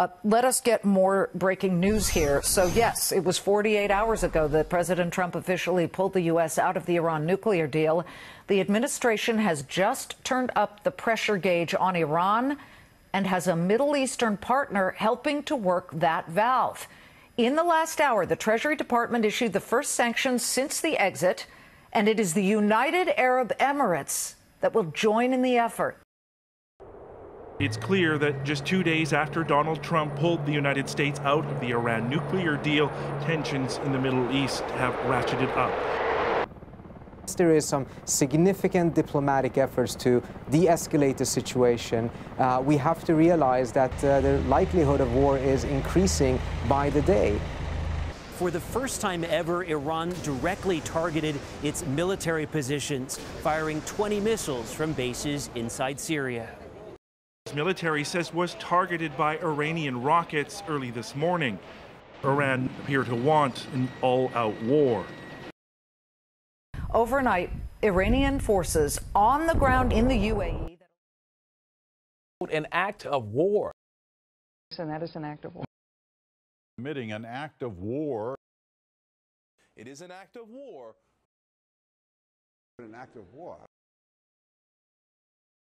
Uh, let us get more breaking news here. So, yes, it was 48 hours ago that President Trump officially pulled the U.S. out of the Iran nuclear deal. The administration has just turned up the pressure gauge on Iran and has a Middle Eastern partner helping to work that valve. In the last hour, the Treasury Department issued the first sanctions since the exit, and it is the United Arab Emirates that will join in the effort. It's clear that just two days after Donald Trump pulled the United States out of the Iran nuclear deal, tensions in the Middle East have ratcheted up. There is some significant diplomatic efforts to de-escalate the situation. Uh, we have to realize that uh, the likelihood of war is increasing by the day. For the first time ever, Iran directly targeted its military positions, firing 20 missiles from bases inside Syria military says was targeted by Iranian rockets early this morning. Iran appear to want an all-out war. Overnight, Iranian forces on the ground in the UAE an act of war. And that is an act of war. Committing an act of war. It is an act of war. An act of war.